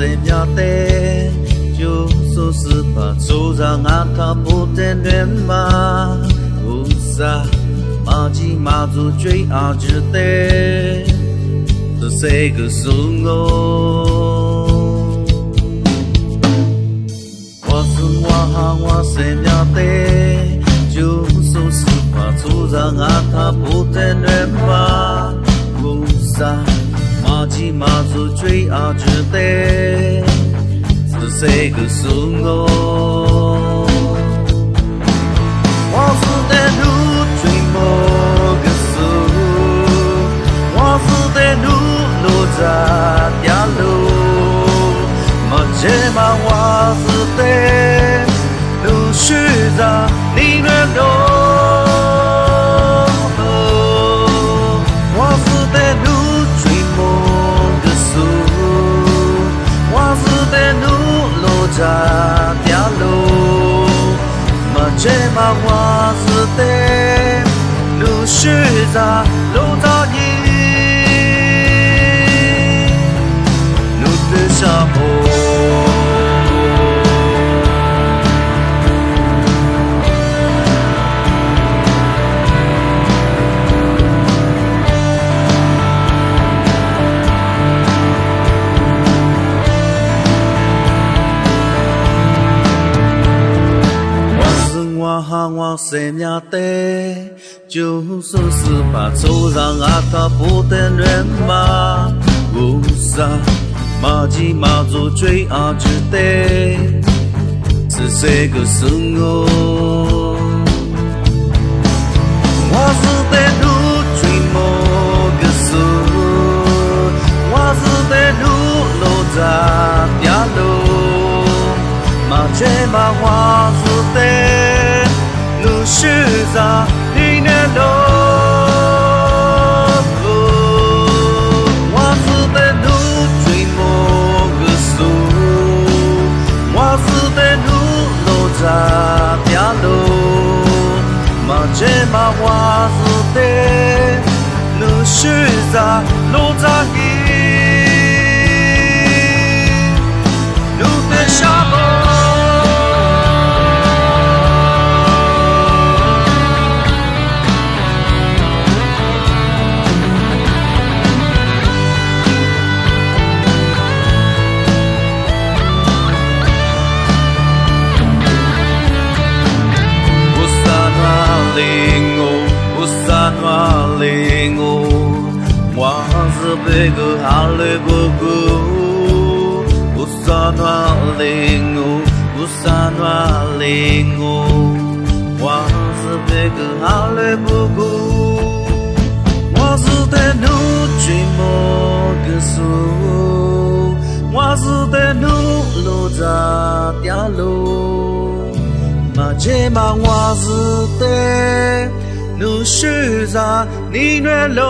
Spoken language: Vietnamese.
se miate Yo so se pa so za nga ta po ten den ma U sa ma ji ma zu chui a ju te Tu se gu su ngo Wa su wa ha wa se miate Yo so se pa so za nga ta po ten den 最啊，只得是谁个是我？什么话是对？路曲 hoa 已我生命的，就算是把走让阿他不等人嘛，无啥马吉马祖追阿之的，是谁个生活？我是在路追某个数，我是在路路在边路，马杰马我 마와스데루슈자루자기 别个好来不顾，不杀哪里我，不杀哪里我，我是别个好来不顾。我是带侬去买个书，我是带侬落茶点路，没钱嘛，我是带侬选择宁愿路。